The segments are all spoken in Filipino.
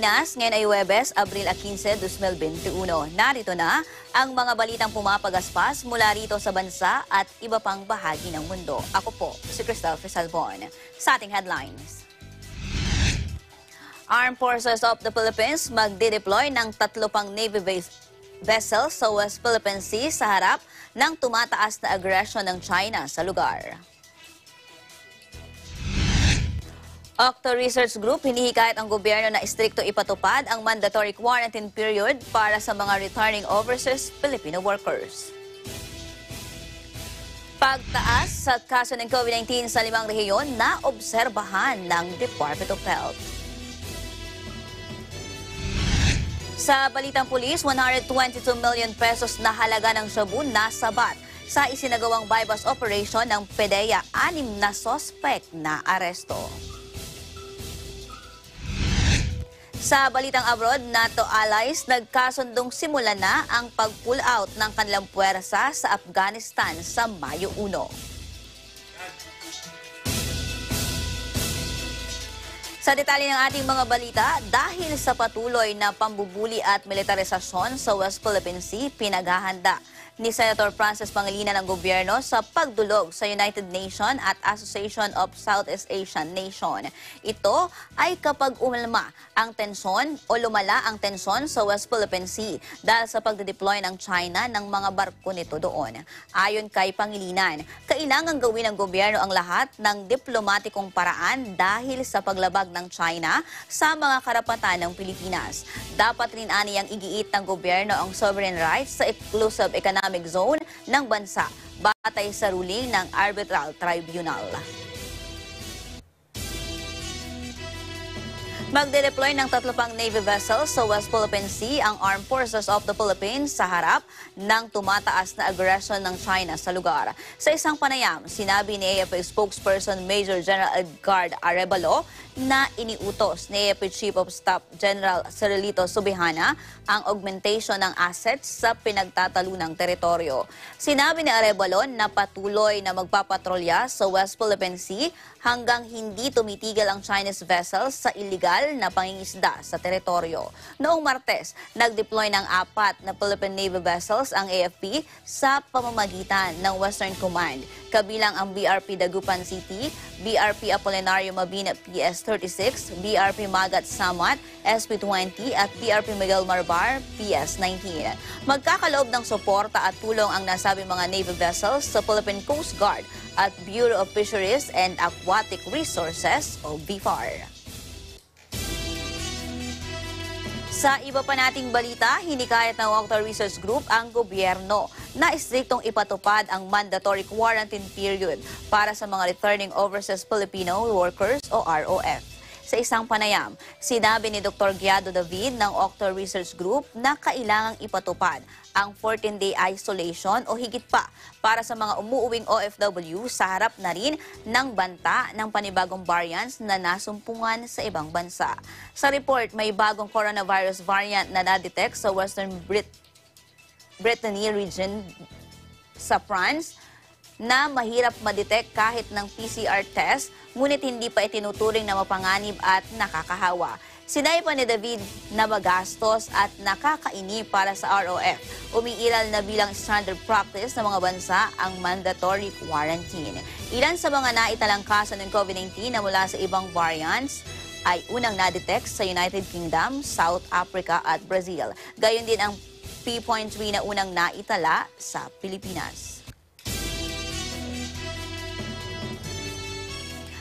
Pilipinas, ngayon ay Huwebes, Abril 15, 2021. Narito na ang mga balitang pumapagaspas mula rito sa bansa at iba pang bahagi ng mundo. Ako po, si Cristel Fisalbon. Sa ating headlines. Armed Forces of the Philippines magde-deploy ng tatlo pang Navy base vessels sa West Philippine Sea sa harap ng tumataas na aggression ng China sa lugar. Octo Research Group, hinihikayat ang gobyerno na istrikto ipatupad ang mandatory quarantine period para sa mga returning overseas Filipino workers. Pagtaas sa kaso ng COVID-19 sa limang rehiyon na obserbahan ng Department of Health. Sa balitang pulis, 122 million pesos na halaga ng shabu nasabat sa isinagawang bypass operation ng PDEA, anim na sospek na aresto. Sa balitang abroad, NATO allies nagkasundong simula na ang pag-pull out ng kanilang puwersa sa Afghanistan sa Mayo 1. Sa detalye ng ating mga balita, dahil sa patuloy na pambubuli at militarisasyon sa West Philippine Sea, pinaghahanda ni Senator Francis Pangilinan ng gobyerno sa pagdulog sa United Nations at Association of Southeast Asian Nation. Ito ay kapag umalma ang tensyon o lumala ang tensyon sa West Philippine Sea dahil sa pagdedeploy ng China ng mga barko nito doon. Ayon kay Pangilinan, kailangan gawin ng gobyerno ang lahat ng diplomatikong paraan dahil sa paglabag ng China sa mga karapatan ng Pilipinas. Dapat rin aniyang igiit ng gobyerno ang sovereign rights sa exclusive economic zone ng bansa batay sa ruling ng Arbitral Tribunal. Magde-deploy ng tatlo pang Navy vessels sa West Philippine Sea ang Armed Forces of the Philippines sa harap ng tumataas na aggression ng China sa lugar. Sa isang panayam, sinabi ni AFP spokesperson Major General Edgard Arevalo na iniutos ni AFP Chief of Staff General Cirilito Subihana ang augmentation ng assets sa pinagtatalunang teritoryo. Sinabi ni Arevalo na patuloy na magpapatrolya sa West Philippine Sea hanggang hindi tumitigil ang Chinese vessels sa illegal na pangingisda sa teritoryo. Noong Martes, nag-deploy ng apat na Philippine Navy vessels ang AFP sa pamamagitan ng Western Command, kabilang ang BRP Dagupan City, BRP Apolinario Mabini PS-36, BRP Magat Samat SP-20 at BRP Miguel Marbar PS-19. Magkakaloob ng suporta at tulong ang nasabi mga Navy vessels sa Philippine Coast Guard at Bureau of Fisheries and Aquatic Resources o BFAR. Sa iba pa nating balita, hinikayat ng Octa Research Group ang gobyerno na istriktong ipatupad ang mandatory quarantine period para sa mga returning overseas Filipino workers o ROF. Sa isang panayam, sinabi ni Dr. Giado David ng Octo Research Group na kailangang ipatupad ang 14-day isolation o higit pa para sa mga umuuwing OFW sa harap na rin ng banta ng panibagong variants na nasumpungan sa ibang bansa. Sa report, may bagong coronavirus variant na na-detect sa Western Brit Brittany region sa France na mahirap madetect kahit ng PCR test, ngunit hindi pa itinuturing na mapanganib at nakakahawa. Sinay pa ni David na magastos at nakakaini para sa ROF. Umiiral na bilang standard practice ng mga bansa ang mandatory quarantine. Ilan sa mga naitalang kaso ng COVID-19 na mula sa ibang variants ay unang na-detect sa United Kingdom, South Africa at Brazil. Gayon din ang P.3 na unang naitala sa Pilipinas.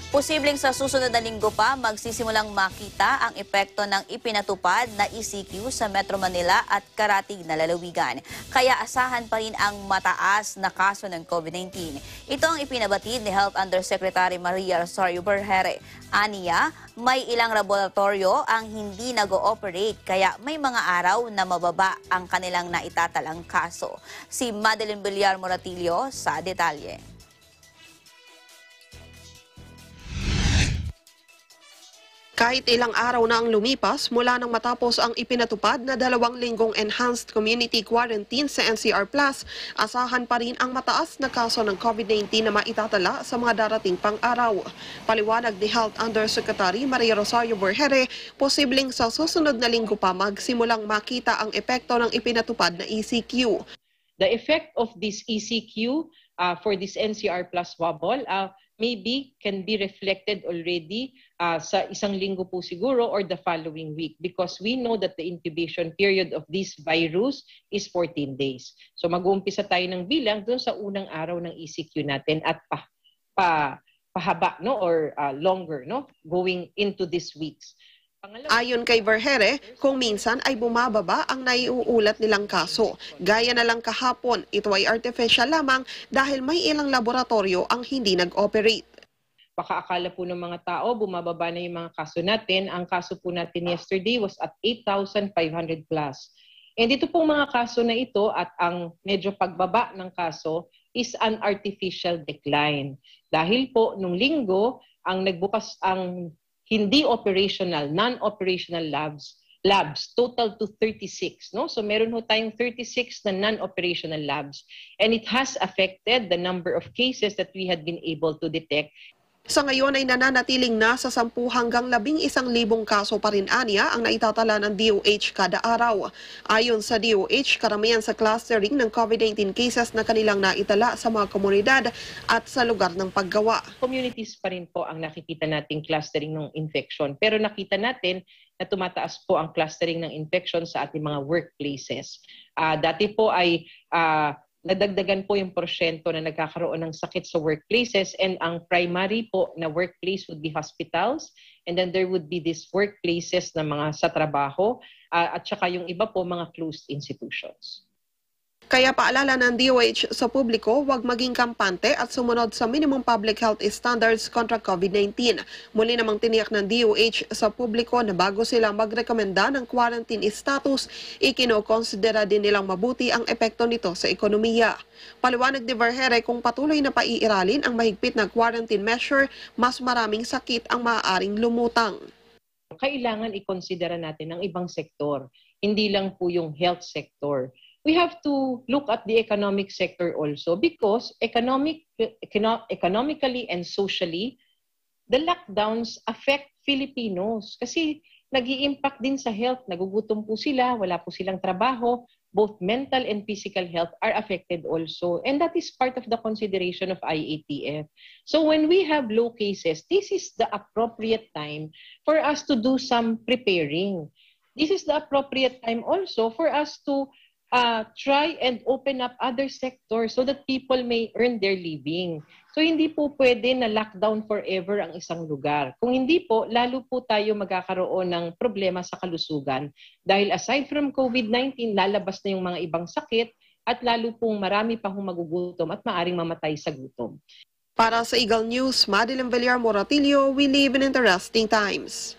Posibleng sa susunod na linggo pa magsisimulang makita ang epekto ng ipinatupad na ECQ sa Metro Manila at karatig na lalawigan. Kaya asahan pa rin ang mataas na kaso ng COVID-19. Ito ang ipinabatid ni Health Undersecretary Maria Rosario Berhere. Aniya, may ilang laboratorio ang hindi nag-ooperate kaya may mga araw na mababa ang kanilang naitatalang kaso. Si Madeline Villar Moratillo sa detalye. Kahit ilang araw na ang lumipas mula nang matapos ang ipinatupad na dalawang linggong enhanced community quarantine sa NCR Plus, asahan pa rin ang mataas na kaso ng COVID-19 na maitatala sa mga darating pang araw. Paliwanag ni Health Undersecretary Maria Rosario Borjere, posibleng sa susunod na linggo pa magsimulang makita ang epekto ng ipinatupad na ECQ. the effect of this ECQ uh, for this NCR plus bubble uh, maybe can be reflected already uh, sa isang linggo po siguro or the following week because we know that the incubation period of this virus is 14 days. So mag-uumpisa tayo ng bilang doon sa unang araw ng ECQ natin at pa, pa pahaba no or uh, longer no going into these weeks. Pangalawa, Ayon kay Vergere, kung minsan ay bumababa ang naiuulat nilang kaso. Gaya na lang kahapon, ito ay artificial lamang dahil may ilang laboratorio ang hindi nag-operate. Baka akala po ng mga tao, bumababa na yung mga kaso natin. Ang kaso po natin yesterday was at 8,500 plus. And ito pong mga kaso na ito at ang medyo pagbaba ng kaso is an artificial decline. Dahil po nung linggo, ang nagbukas ang hindi operational, non-operational labs, labs total to 36 no so meron ho tayong 36 na non-operational labs and it has affected the number of cases that we had been able to detect Sa ngayon ay nananatiling nasa 10 hanggang 11 libong kaso pa rin anya ang naitatala ng DOH kada araw. Ayon sa DOH, karamihan sa clustering ng COVID-19 cases na kanilang naitala sa mga komunidad at sa lugar ng paggawa. communities pa rin po ang nakikita nating clustering ng infection. Pero nakita natin na tumataas po ang clustering ng infection sa ating mga workplaces. Ah, dati po ay ah, nadagdagan po yung porsyento na nagkakaroon ng sakit sa workplaces and ang primary po na workplace would be hospitals and then there would be these workplaces na mga sa trabaho ah, at saka yung iba po mga closed institutions. Kaya paalala ng DOH sa publiko, huwag maging kampante at sumunod sa minimum public health standards kontra COVID-19. Muli namang tiniyak ng DOH sa publiko na bago sila magrekomenda ng quarantine status, ikinokonsidera din nilang mabuti ang epekto nito sa ekonomiya. Paliwanag ni Vergere kung patuloy na paiiralin ang mahigpit na quarantine measure, mas maraming sakit ang maaaring lumutang. kailangan i-consider natin ang ibang sektor, hindi lang po yung health sector. We have to look at the economic sector also because economic, econo- economically and socially, the lockdowns affect Filipinos kasi nag impact din sa health. Nagugutom po sila, wala po silang trabaho. Both mental and physical health are affected also. And that is part of the consideration of IATF. So when we have low cases, this is the appropriate time for us to do some preparing. This is the appropriate time also for us to uh, try and open up other sectors so that people may earn their living. So hindi po pwede na lockdown forever ang isang lugar. Kung hindi po, lalo po tayo magkakaroon ng problema sa kalusugan. Dahil aside from COVID-19, lalabas na yung mga ibang sakit at lalo pong marami pa hong magugutom at maaring mamatay sa gutom. Para sa Eagle News, Madeline Villar Moratillo, we live in interesting times.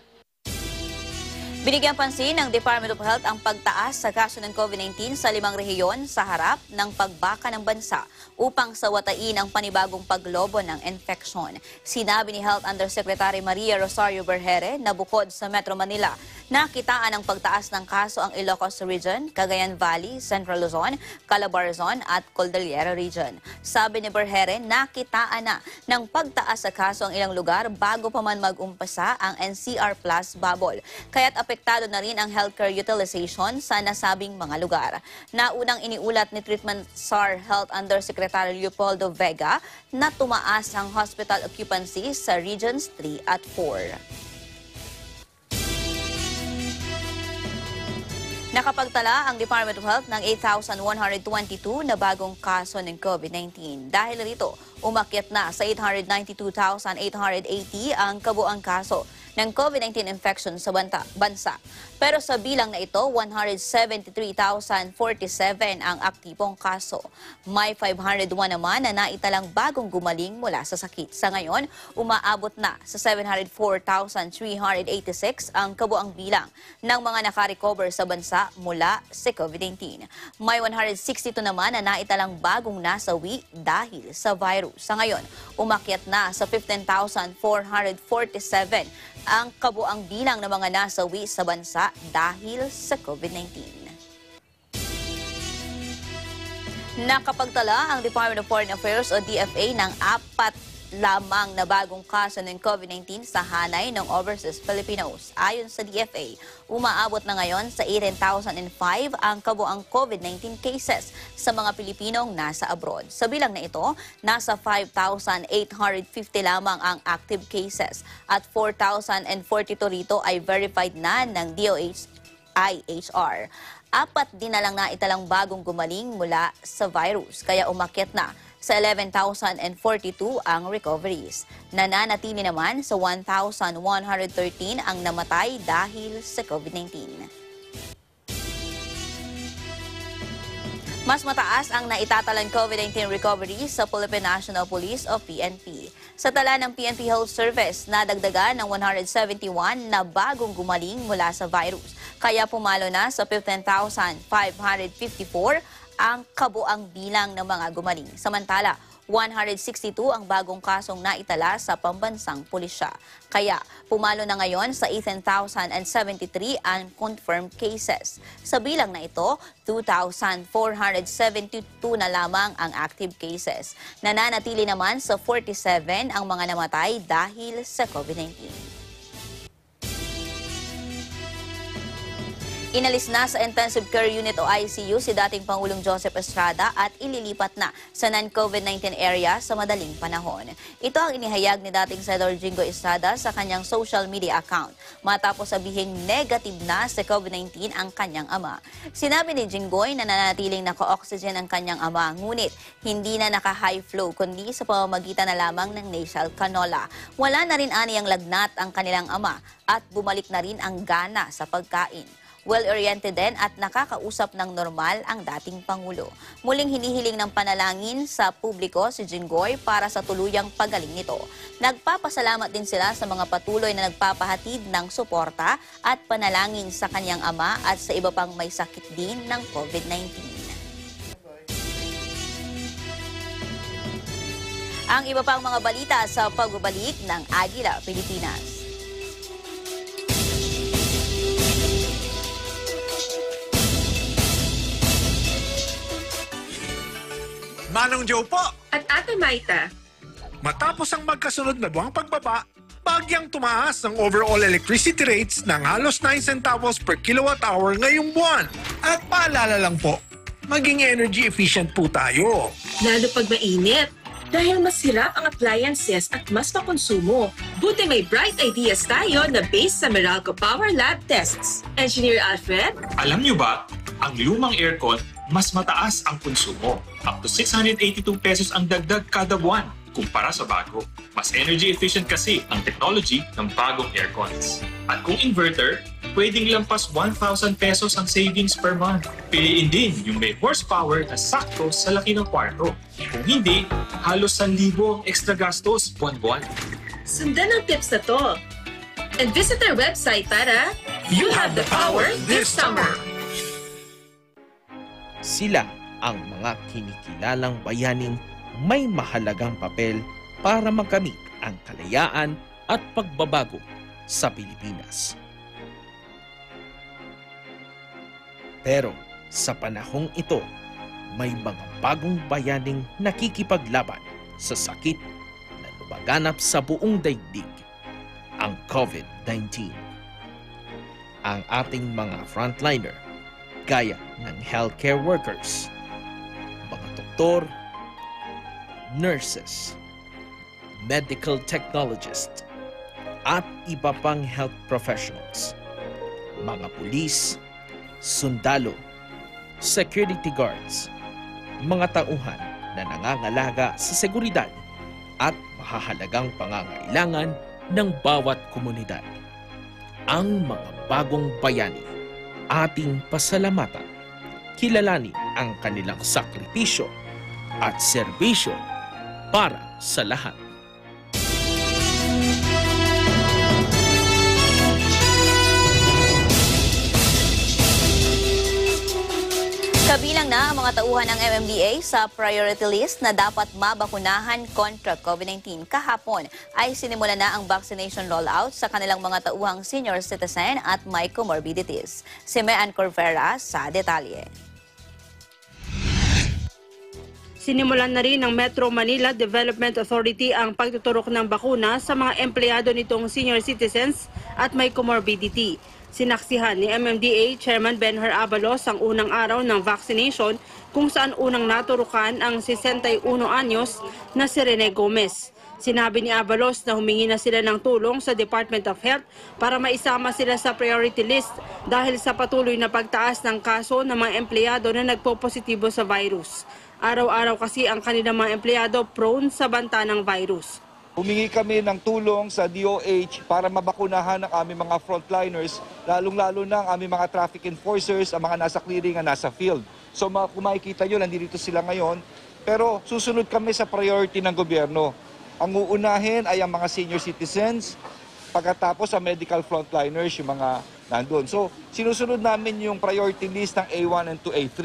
Binigyan pansin ng Department of Health ang pagtaas sa kaso ng COVID-19 sa limang rehiyon sa harap ng pagbaka ng bansa upang sawatain ang panibagong paglobo ng infeksyon. Sinabi ni Health Undersecretary Maria Rosario Berjere na bukod sa Metro Manila, nakitaan ang pagtaas ng kaso ang Ilocos Region, Cagayan Valley, Central Luzon, Calabarzon at Cordillera Region. Sabi ni Berjere, nakitaan na ng pagtaas sa kaso ang ilang lugar bago pa man mag-umpasa ang NCR Plus bubble. Kaya't apektado na rin ang healthcare utilization sa nasabing mga lugar. Naunang iniulat ni Treatment SAR Health Undersecretary Leopoldo Vega na tumaas ang hospital occupancy sa Regions 3 at 4. Nakapagtala ang Department of Health ng 8,122 na bagong kaso ng COVID-19. Dahil rito, umakyat na sa 892,880 ang kabuang kaso ng COVID-19 infection sa bansa. Pero sa bilang na ito, 173,047 ang aktibong kaso. May 501 naman na naitalang bagong gumaling mula sa sakit. Sa ngayon, umaabot na sa 704,386 ang kabuang bilang ng mga nakarecover sa bansa mula sa COVID-19. May 162 naman na naitalang bagong nasawi dahil sa virus. Sa ngayon, umakyat na sa 15,447 ang kabuang bilang ng mga nasawi sa bansa dahil sa COVID-19. Nakapagtala ang Department of Foreign Affairs o DFA ng apat lamang na bagong kaso ng COVID-19 sa hanay ng overseas Filipinos. Ayon sa DFA, umaabot na ngayon sa 18,005 ang kabuang COVID-19 cases sa mga Pilipinong nasa abroad. Sa bilang na ito, nasa 5,850 lamang ang active cases at 4,042 rito ay verified na ng DOH IHR. Apat din na lang na italang bagong gumaling mula sa virus, kaya umakyat na sa 11,042 ang recoveries. Nananatili naman sa 1,113 ang namatay dahil sa COVID-19. Mas mataas ang naitatalang COVID-19 recovery sa Philippine National Police o PNP. Sa tala ng PNP Health Service, nadagdagan ng 171 na bagong gumaling mula sa virus. Kaya pumalo na sa 15,554 ang kabuang bilang ng mga gumaling. Samantala, 162 ang bagong kasong naitala sa pambansang pulisya. Kaya pumalo na ngayon sa 18,073 ang confirmed cases. Sa bilang na ito, 2,472 na lamang ang active cases. Nananatili naman sa 47 ang mga namatay dahil sa COVID-19. Inalis na sa Intensive Care Unit o ICU si dating Pangulong Joseph Estrada at ililipat na sa non-COVID-19 area sa madaling panahon. Ito ang inihayag ni dating Senador Jingo Estrada sa kanyang social media account matapos sabihing negative na sa COVID-19 ang kanyang ama. Sinabi ni Jinggoy na nanatiling naka-oxygen ang kanyang ama ngunit hindi na naka-high flow kundi sa pamamagitan na lamang ng nasal canola. Wala na rin ani ang lagnat ang kanilang ama at bumalik na rin ang gana sa pagkain well-oriented din at nakakausap ng normal ang dating Pangulo. Muling hinihiling ng panalangin sa publiko si Jinggoy para sa tuluyang pagaling nito. Nagpapasalamat din sila sa mga patuloy na nagpapahatid ng suporta at panalangin sa kanyang ama at sa iba pang may sakit din ng COVID-19. Ang iba pang mga balita sa pagbabalik ng Agila, Pilipinas. Manong Joe po, At Ate Maita, matapos ang magkasunod na buwang pagbaba, bagyang tumaas ang overall electricity rates ng halos 9 centavos per kilowatt hour ngayong buwan. At paalala lang po, maging energy efficient po tayo. lalo pag mainit. Dahil mas hirap ang appliances at mas makonsumo. Buti may bright ideas tayo na based sa Meralco Power Lab tests. Engineer Alfred, Alam nyo ba, ang lumang aircon, mas mataas ang konsumo. Up to 682 pesos ang dagdag kada buwan kumpara sa bago. Mas energy efficient kasi ang technology ng bagong aircons. At kung inverter, pwedeng lampas 1,000 pesos ang savings per month. Piliin din yung may horsepower na sakto sa laki ng kwarto. Kung hindi, halos 1,000 ang extra gastos buwan-buwan. sundan ang tips na to. And visit our website para You have the power this summer. Sila ang mga kinikilalang bayaning may mahalagang papel para makamit ang kalayaan at pagbabago sa Pilipinas. Pero sa panahong ito, may mga bagong bayaning nakikipaglaban sa sakit na lumaganap sa buong daigdig, ang COVID-19. Ang ating mga frontliner gaya ng healthcare workers, mga doktor, nurses, medical technologists, at iba pang health professionals, mga pulis, sundalo, security guards, mga tauhan na nangangalaga sa seguridad at mahahalagang pangangailangan ng bawat komunidad. Ang mga bagong bayani ating pasalamatan. Kilalanin ang kanilang sakripisyo at serbisyo para sa lahat. Kabilang na ang mga tauhan ng MMDA sa priority list na dapat mabakunahan kontra COVID-19. Kahapon ay sinimula na ang vaccination rollout sa kanilang mga tauhang senior citizen at may comorbidities. Si Mean Corvera sa detalye. Sinimulan na rin ng Metro Manila Development Authority ang pagtuturok ng bakuna sa mga empleyado nitong senior citizens at may comorbidity. Sinaksihan ni MMDA Chairman Benhar Abalos ang unang araw ng vaccination kung saan unang naturukan ang 61 anyos na si Rene Gomez. Sinabi ni Abalos na humingi na sila ng tulong sa Department of Health para maisama sila sa priority list dahil sa patuloy na pagtaas ng kaso ng mga empleyado na nagpo-positibo sa virus. Araw-araw kasi ang kanilang mga empleyado prone sa banta ng virus. Humingi kami ng tulong sa DOH para mabakunahan ang aming mga frontliners, lalong-lalo na ang aming mga traffic enforcers, ang mga nasa clearing at nasa field. So kung makikita nyo, nandito sila ngayon. Pero susunod kami sa priority ng gobyerno. Ang uunahin ay ang mga senior citizens, pagkatapos ang medical frontliners, yung mga nandun. So sinusunod namin yung priority list ng A1 and 2 A3.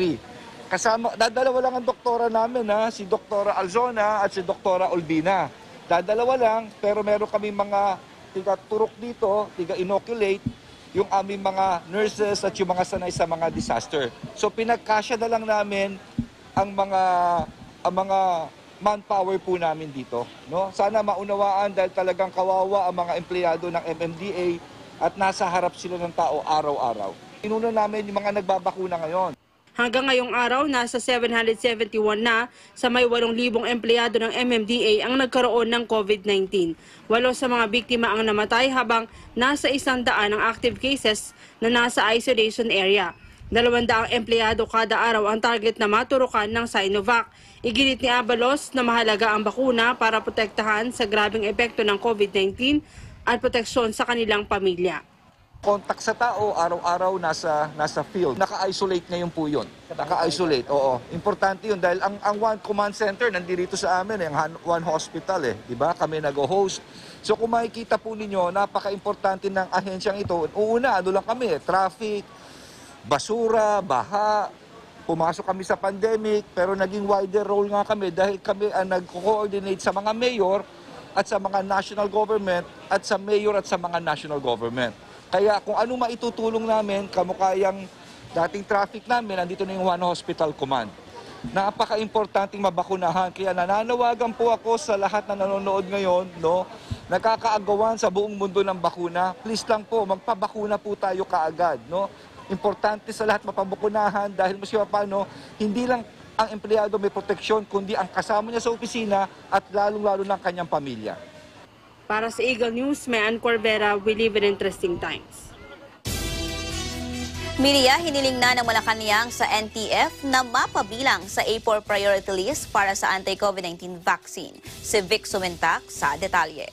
Kasama, dadalawa lang ang doktora namin, ha? si Doktora Alzona at si Doktora Olbina. Dadalawa lang, pero meron kami mga tiga turok dito, tiga inoculate, yung aming mga nurses at yung mga sanay sa mga disaster. So pinagkasya na lang namin ang mga ang mga manpower po namin dito, no? Sana maunawaan dahil talagang kawawa ang mga empleyado ng MMDA at nasa harap sila ng tao araw-araw. Inuna namin yung mga nagbabakuna ngayon. Hanggang ngayong araw, nasa 771 na sa may 8,000 empleyado ng MMDA ang nagkaroon ng COVID-19. Walo sa mga biktima ang namatay habang nasa isang daan ang active cases na nasa isolation area. Dalawandaang empleyado kada araw ang target na maturukan ng Sinovac. Iginit ni Abalos na mahalaga ang bakuna para protektahan sa grabing epekto ng COVID-19 at proteksyon sa kanilang pamilya. Contact sa tao, araw-araw nasa nasa field. Naka-isolate ngayon po 'yon. Naka-isolate. Oo. Importante 'yun dahil ang ang one command center nandito sa amin, eh, ang one hospital eh, 'di ba? Kami nag-host. So kung makikita po ninyo, napaka-importante ng ahensyang ito. Una, ano lang kami, eh, traffic, basura, baha, pumasok kami sa pandemic, pero naging wider role nga kami dahil kami ang nag-coordinate sa mga mayor at sa mga national government at sa mayor at sa mga national government. Kaya kung ano maitutulong namin, kamukayang dating traffic namin, nandito na yung One Hospital Command. Napaka-importanting mabakunahan. Kaya nananawagan po ako sa lahat na nanonood ngayon, no, nakakaagawan sa buong mundo ng bakuna. Please lang po, magpabakuna po tayo kaagad. No? Importante sa lahat mapabakunahan dahil mas paano, hindi lang ang empleyado may proteksyon, kundi ang kasama niya sa opisina at lalong-lalo ng kanyang pamilya. Para sa Eagle News, may Ann Corvera, we live in interesting times. Miria, hiniling na ng Malacanang sa NTF na mapabilang sa A4 priority list para sa anti-COVID-19 vaccine. Si Vic Sumentak sa detalye.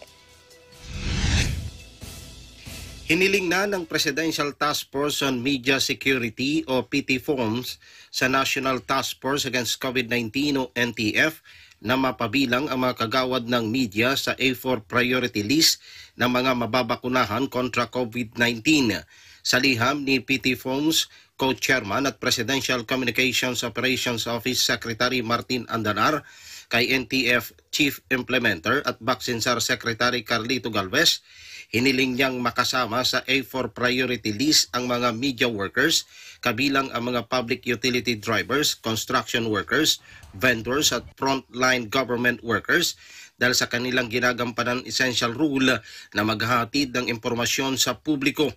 Hiniling na ng Presidential Task Force on Media Security o PT Forms sa National Task Force Against COVID-19 o NTF na mapabilang ang mga kagawad ng media sa A4 priority list ng mga mababakunahan kontra COVID-19. Sa liham ni PT Forms, Co-Chairman at Presidential Communications Operations Office Secretary Martin Andanar, kay NTF Chief Implementer at Vaccine-SAR Secretary Carlito Galvez, hiniling niyang makasama sa A4 priority list ang mga media workers, kabilang ang mga public utility drivers, construction workers, vendors at frontline government workers dahil sa kanilang ginagampanan essential rule na maghatid ng impormasyon sa publiko.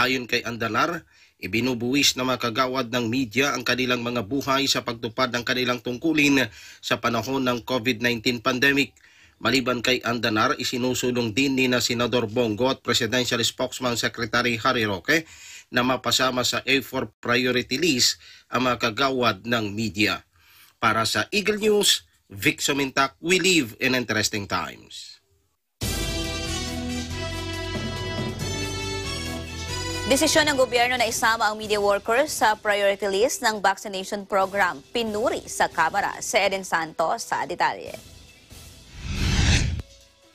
Ayon kay Andanar, ibinubuwis na mga kagawad ng media ang kanilang mga buhay sa pagtupad ng kanilang tungkulin sa panahon ng COVID-19 pandemic. Maliban kay Andanar, isinusulong din ni na Senador Bongo at Presidential Spokesman Secretary Harry Roque na mapasama sa A4 priority list ang mga kagawad ng media. Para sa Eagle News, Vic Somintak, we live in interesting times. Desisyon ng gobyerno na isama ang media workers sa priority list ng vaccination program. Pinuri sa Kamara. Si Eden Santos sa detalye.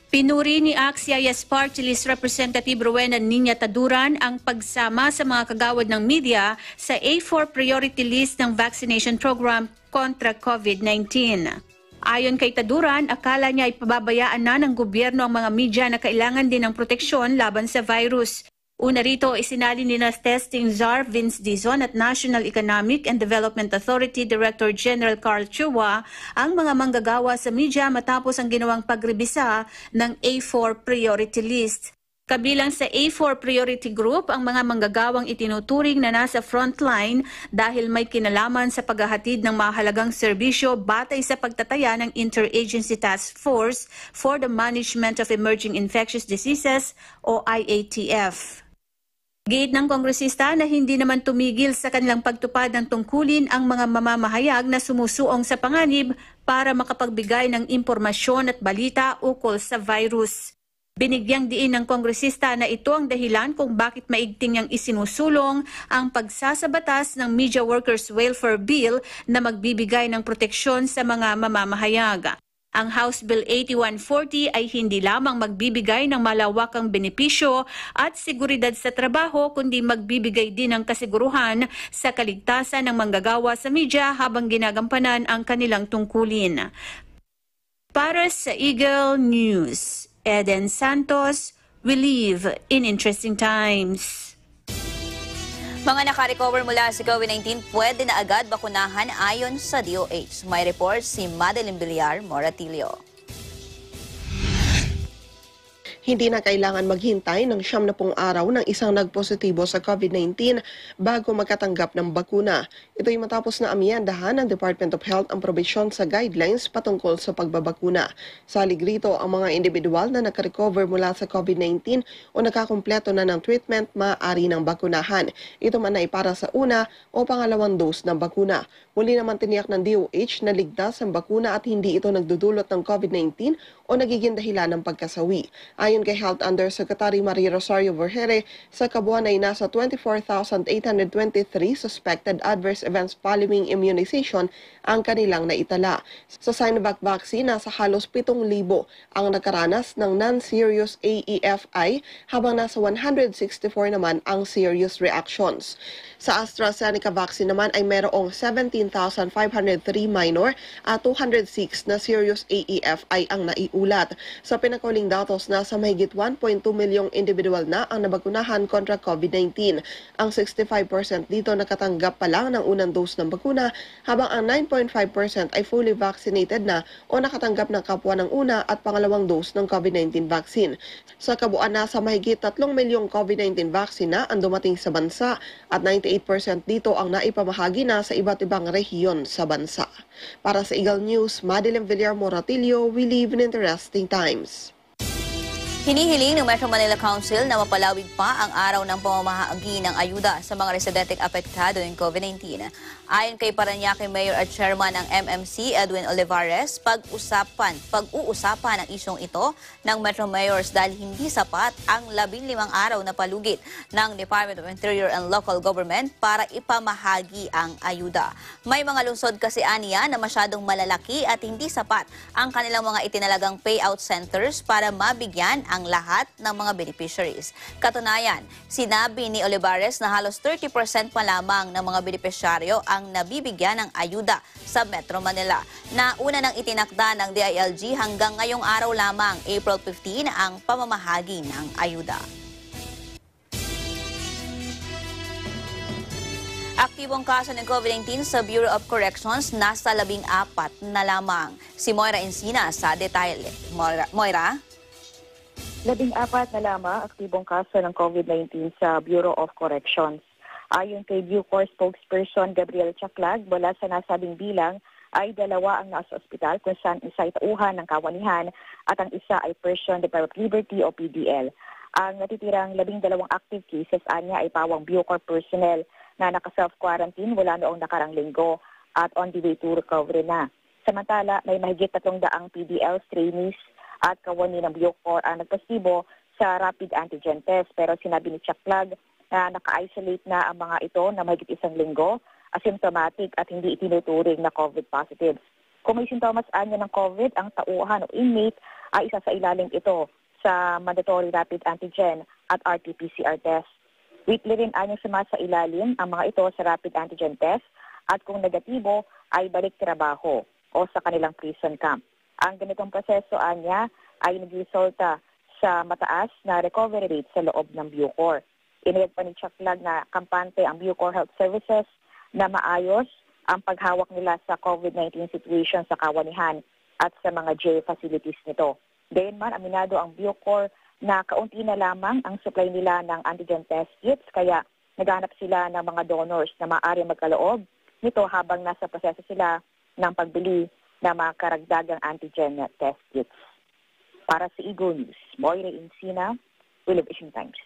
Pinuri ni AXIS Party List Representative Rowena Niña Taduran ang pagsama sa mga kagawad ng media sa A4 priority list ng vaccination program kontra COVID-19. Ayon kay Taduran, akala niya ay pababayaan na ng gobyerno ang mga media na kailangan din ng proteksyon laban sa virus. Una rito, isinali ni na testing czar Vince Dizon at National Economic and Development Authority Director General Carl Chua ang mga manggagawa sa media matapos ang ginawang pagrebisa ng A4 priority list. Kabilang sa A4 priority group ang mga manggagawang itinuturing na nasa frontline dahil may kinalaman sa paghahatid ng mahalagang serbisyo batay sa pagtataya ng Interagency Task Force for the Management of Emerging Infectious Diseases o IATF. Gate ng kongresista na hindi naman tumigil sa kanilang pagtupad ng tungkulin ang mga mamamahayag na sumusuong sa panganib para makapagbigay ng impormasyon at balita ukol sa virus. Binigyang diin ng kongresista na ito ang dahilan kung bakit maigting niyang isinusulong ang pagsasabatas ng Media Workers Welfare Bill na magbibigay ng proteksyon sa mga mamamahayag. Ang House Bill 8140 ay hindi lamang magbibigay ng malawakang benepisyo at seguridad sa trabaho kundi magbibigay din ng kasiguruhan sa kaligtasan ng manggagawa sa media habang ginagampanan ang kanilang tungkulin. Para sa Eagle News, Eden Santos, we live in interesting times. Mga nakarecover mula sa COVID-19 pwede na agad bakunahan ayon sa DOH. May report si Madeline Villar Moratilio. Hindi na kailangan maghintay ng siyam na pong araw ng isang nagpositibo sa COVID-19 bago makatanggap ng bakuna. Ito'y matapos na amyandahan ng Department of Health ang probisyon sa guidelines patungkol sa pagbabakuna. Salig rito, ang mga individual na nakarecover mula sa COVID-19 o nakakumpleto na ng treatment maaari ng bakunahan. Ito man ay para sa una o pangalawang dose ng bakuna. Muli naman tiniyak ng DOH na ligtas ang bakuna at hindi ito nagdudulot ng COVID-19 o nagiging dahilan ng pagkasawi. Ayon kay Health Undersecretary Maria Rosario Vergere, sa kabuuan ay nasa 24,823 suspected adverse events following immunization ang kanilang naitala. Sa Sinovac vaccine, nasa halos 7,000 ang nakaranas ng non-serious AEFI habang nasa 164 naman ang serious reactions. Sa AstraZeneca vaccine naman ay mayroong 17,503 minor at 206 na serious AEFI ang naiulat. Sa pinakauling datos, nasa mahigit 1.2 milyong individual na ang nabakunahan kontra COVID-19. Ang 65% dito nakatanggap pa lang ng unang dose ng bakuna habang ang 9.5% ay fully vaccinated na o nakatanggap ng kapwa ng una at pangalawang dose ng COVID-19 vaccine. Sa kabuuan nasa mahigit 3 milyong COVID-19 vaccine na ang dumating sa bansa at 98% dito ang naipamahagi na sa iba't ibang rehiyon sa bansa. Para sa Eagle News, Madeline Villar Moratilio, we live in interesting times. Hinihiling ng Metro Manila Council na mapalawig pa ang araw ng pamamahagi ng ayuda sa mga residenteng apektado ng COVID-19. Ayon kay Paranaque Mayor at Chairman ng MMC, Edwin Olivares, pag-usapan, pag-uusapan ang isyong ito ng Metro Mayors dahil hindi sapat ang 15 araw na palugit ng Department of Interior and Local Government para ipamahagi ang ayuda. May mga lungsod kasi aniya na masyadong malalaki at hindi sapat ang kanilang mga itinalagang payout centers para mabigyan ang lahat ng mga beneficiaries. Katunayan, sinabi ni Olivares na halos 30% pa lamang ng mga beneficiaryo ang nabibigyan ng ayuda sa Metro Manila. Na una nang itinakda ng DILG hanggang ngayong araw lamang, April 15, ang pamamahagi ng ayuda. Aktibong kaso ng COVID-19 sa Bureau of Corrections nasa labing apat na lamang. Si Moira Encina sa detalye. Moira? Moira? Labing apat na lamang aktibong kaso ng COVID-19 sa Bureau of Corrections. Ayon kay Bucor spokesperson Gabriel Chaklag, mula sa nasabing bilang ay dalawa ang nasa ospital kung saan isa ay tauhan ng kawanihan at ang isa ay person deprived liberty o PDL. Ang natitirang labing dalawang active cases anya ay pawang Bucor personnel na naka-self-quarantine mula noong nakarang linggo at on the way to recovery na. Samantala, may mahigit tatlong daang PDL trainees at kawani ng Bucor ang nagpasibo sa rapid antigen test. Pero sinabi ni Chaklag na naka-isolate na ang mga ito na mahigit isang linggo, asymptomatic at hindi itinuturing na COVID positives. Kung may sintomas anya ng COVID ang tauhan o inmate ay isa sa ilalim ito sa mandatory rapid antigen at RT-PCR test. Weekly rin anyang sumasa ilalim ang mga ito sa rapid antigen test at kung negatibo ay balik trabaho o sa kanilang prison camp. Ang ganitong proseso anya ay nagresulta sa mataas na recovery rate sa loob ng Bucor. Inayag pa ni Chuck Lag na kampante ang Bucor Health Services na maayos ang paghawak nila sa COVID-19 situation sa kawanihan at sa mga jail facilities nito. Gayunman, aminado ang Bucor na kaunti na lamang ang supply nila ng antigen test kits kaya naghanap sila ng mga donors na maaari magkaloob nito habang nasa proseso sila ng pagbili ng mga karagdagang antigen test kits. Para sa Eagle News, Moira Insina, Asian Times.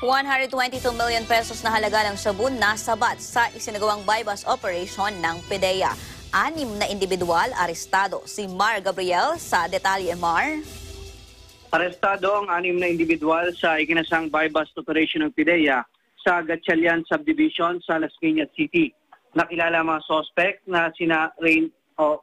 122 million pesos na halaga ng sabon na sabat sa isinagawang bypass operation ng PDEA. Anim na individual arestado. Si Mar Gabriel sa detalye Mar. Arestado ang anim na individual sa ikinasang bypass operation ng PIDEA sa Gatchalian Subdivision sa Las Piñas City. Nakilala mga suspect na sina Rain, o,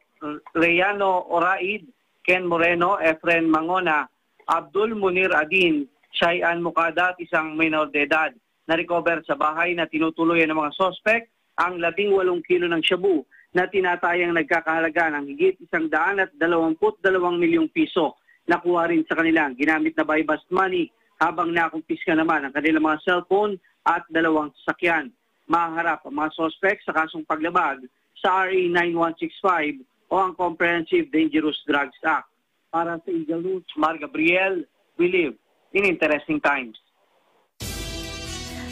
Reyano Oraid, Ken Moreno, Efren Mangona, Abdul Munir Adin, Shayan Mukada at isang minor de edad. Na-recover sa bahay na tinutuloy ng mga suspect ang 18 kilo ng shabu na tinatayang nagkakahalaga ng higit isang daan at 22 milyong piso. Nakuha rin sa kanilang ginamit na bust money habang nakumpiska naman ang kanilang mga cellphone at dalawang sasakyan. Maharap ang mga suspect sa kasong paglabag sa RE 9165 o ang Comprehensive Dangerous Drugs Act. Para sa Eagle News, Mar Gabriel, we live in interesting times.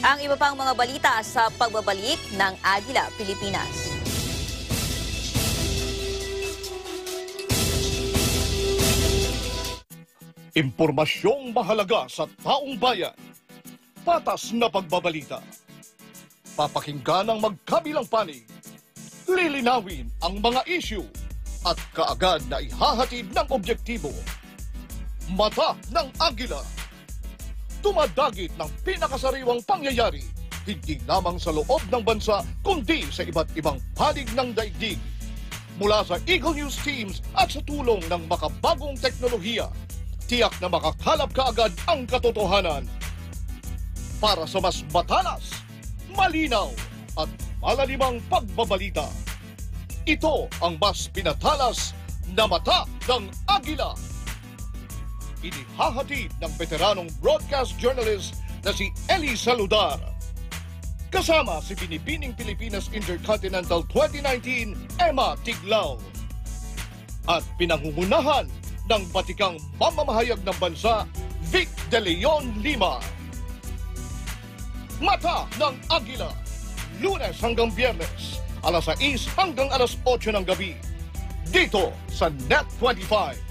Ang iba pang mga balita sa pagbabalik ng Agila, Pilipinas. Impormasyong mahalaga sa taong bayan. Patas na pagbabalita. Papakinggan ang magkabilang panig. Lilinawin ang mga issue at kaagad na ihahatid ng objektibo. Mata ng Agila. Tumadagit ng pinakasariwang pangyayari hindi lamang sa loob ng bansa kundi sa iba't ibang panig ng daigdig. Mula sa Eagle News Teams at sa tulong ng makabagong teknolohiya, tiyak na makakalap ka agad ang katotohanan. Para sa mas matalas, malinaw at malalimang pagbabalita. Ito ang mas pinatalas na mata ng Agila. Inihahatid ng veteranong broadcast journalist na si Eli Saludar. Kasama si Binibining Pilipinas Intercontinental 2019, Emma Tiglao. At pinangungunahan ng batikang mamamahayag ng bansa, Vic De Leon Lima. Mata ng Agila, lunes hanggang biyernes, alas 6 hanggang alas 8 ng gabi. Dito sa Net 25.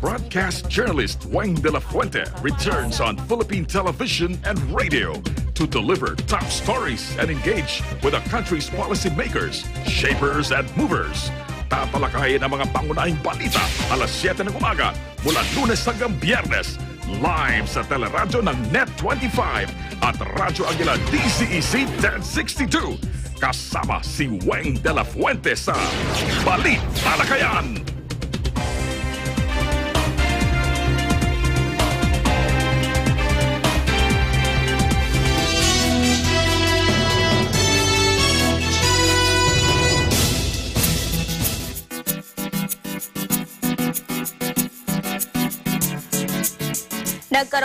Broadcast journalist Wayne De La Fuente returns on Philippine television and radio to deliver top stories and engage with the country's policymakers, shapers, and movers. Tatalakayin ang mga pangunahing balita alas 7 ng umaga mula lunes hanggang biyernes live sa teleradyo ng Net25 at Radyo Aguila DCEC 1062 kasama si Wayne De La Fuente sa Balik Talakayan.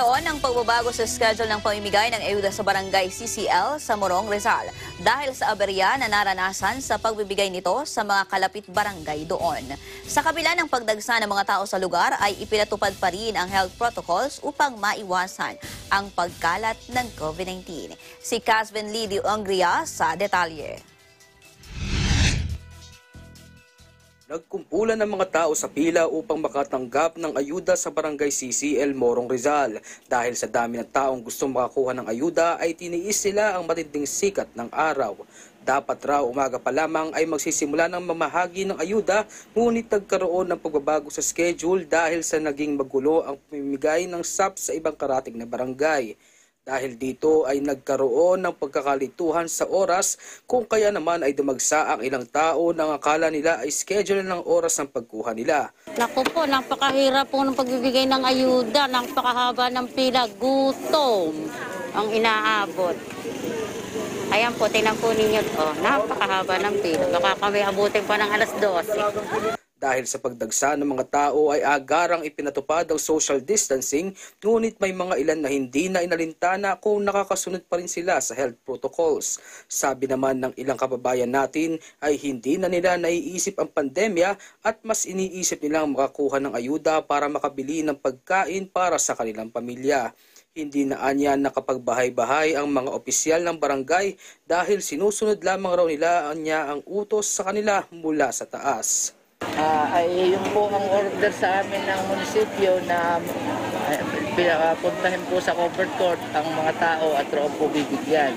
Nagkaroon ng pagbabago sa schedule ng pamimigay ng ayuda sa barangay CCL sa Morong, Rizal dahil sa aberya na naranasan sa pagbibigay nito sa mga kalapit barangay doon. Sa kabila ng pagdagsa ng mga tao sa lugar ay ipinatupad pa rin ang health protocols upang maiwasan ang pagkalat ng COVID-19. Si Casvin Lidio Angria sa detalye. Nagkumpulan ng mga tao sa pila upang makatanggap ng ayuda sa barangay CCL Morong Rizal. Dahil sa dami ng taong gustong makakuha ng ayuda ay tiniis sila ang matinding sikat ng araw. Dapat raw umaga pa lamang ay magsisimula ng mamahagi ng ayuda ngunit nagkaroon ng pagbabago sa schedule dahil sa naging magulo ang pamimigay ng SAP sa ibang karating na barangay. Dahil dito ay nagkaroon ng pagkakalituhan sa oras kung kaya naman ay dumagsa ang ilang tao nang akala nila ay schedule ng oras ng pagkuha nila. Naku po, napakahirap po ng pagbibigay ng ayuda, napakahaba ng pila, gutom ang inaabot. Ayan po, tingnan po ninyo, oh, napakahaba ng pila. Baka kami abutin pa ng alas 12. Dahil sa pagdagsa ng mga tao ay agarang ipinatupad ang social distancing, ngunit may mga ilan na hindi na inalintana kung nakakasunod pa rin sila sa health protocols. Sabi naman ng ilang kababayan natin ay hindi na nila naiisip ang pandemya at mas iniisip nilang makakuha ng ayuda para makabili ng pagkain para sa kanilang pamilya. Hindi na anya nakapagbahay-bahay ang mga opisyal ng barangay dahil sinusunod lamang raw nila anya ang utos sa kanila mula sa taas. Ah, ay yun po ang order sa amin ng munisipyo na uh, po sa covered court ang mga tao at roon po bibigyan.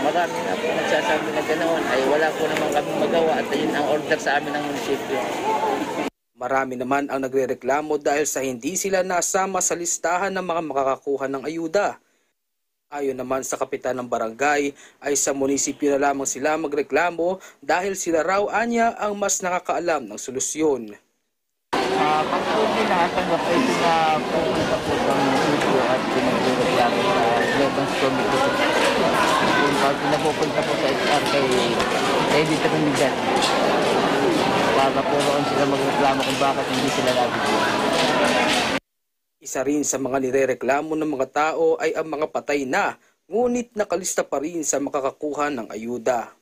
Marami na po nagsasabi na ganoon ay wala po naman kami magawa at yun ang order sa amin ng munisipyo. Marami naman ang nagrereklamo dahil sa hindi sila nasama sa listahan ng mga makakakuha ng ayuda. Ayon naman sa kapitan ng barangay ay sa munisipyo na lamang sila magreklamo dahil sila raw anya ang mas nakakaalam ng solusyon. Ah, pag po nakatanggap ay pinapupunta po sa munisipyo at pinagreklamo sa Lebans Committee. Kung pag pinapupunta po sa HR kay Lady Trinidad, para po roon sila magreklamo kung bakit hindi sila nabigyan. Isa rin sa mga nirereklamo ng mga tao ay ang mga patay na, ngunit nakalista pa rin sa makakakuha ng ayuda.